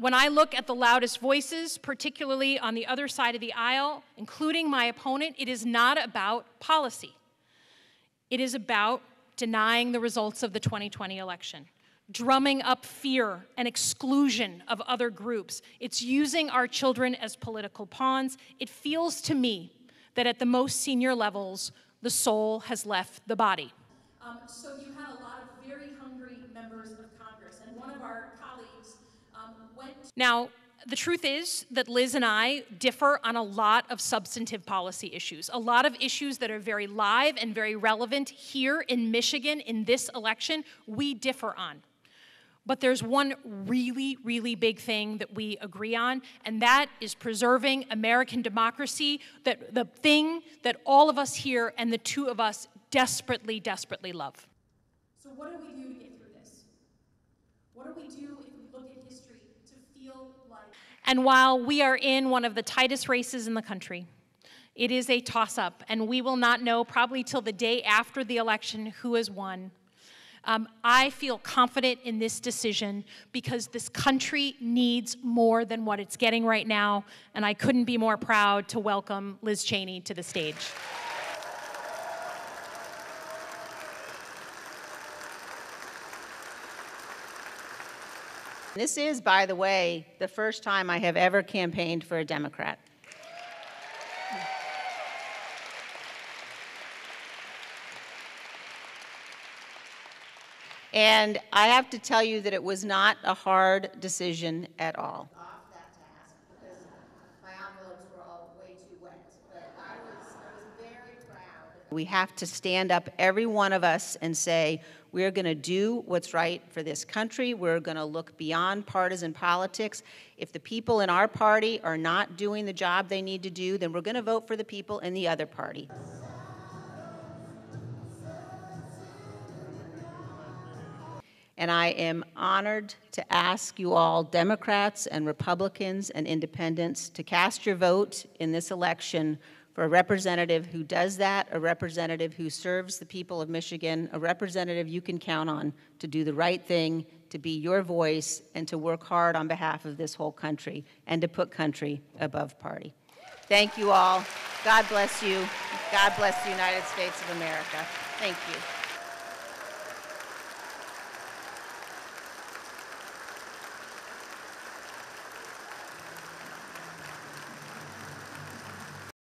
when I look at the loudest voices, particularly on the other side of the aisle, including my opponent, it is not about policy. It is about denying the results of the 2020 election, drumming up fear and exclusion of other groups. It's using our children as political pawns. It feels to me that at the most senior levels, the soul has left the body. Um, so you had a lot of very hungry members of Congress, and one of our colleagues um, went. Now, the truth is that Liz and I differ on a lot of substantive policy issues, a lot of issues that are very live and very relevant here in Michigan in this election, we differ on. But there's one really, really big thing that we agree on, and that is preserving American democracy, that the thing that all of us here and the two of us desperately, desperately love. So what do we do to get through this? What do we do if we look at history to feel like... And while we are in one of the tightest races in the country, it is a toss-up, and we will not know probably till the day after the election who has won. Um, I feel confident in this decision because this country needs more than what it's getting right now, and I couldn't be more proud to welcome Liz Cheney to the stage. This is, by the way, the first time I have ever campaigned for a Democrat. And I have to tell you that it was not a hard decision at all. We have to stand up, every one of us, and say, we're going to do what's right for this country. We're going to look beyond partisan politics. If the people in our party are not doing the job they need to do, then we're going to vote for the people in the other party. And I am honored to ask you all, Democrats and Republicans and independents, to cast your vote in this election for a representative who does that, a representative who serves the people of Michigan, a representative you can count on to do the right thing, to be your voice, and to work hard on behalf of this whole country, and to put country above party. Thank you all. God bless you. God bless the United States of America. Thank you.